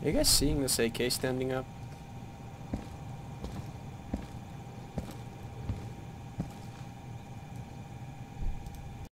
Are you guys seeing this AK standing up?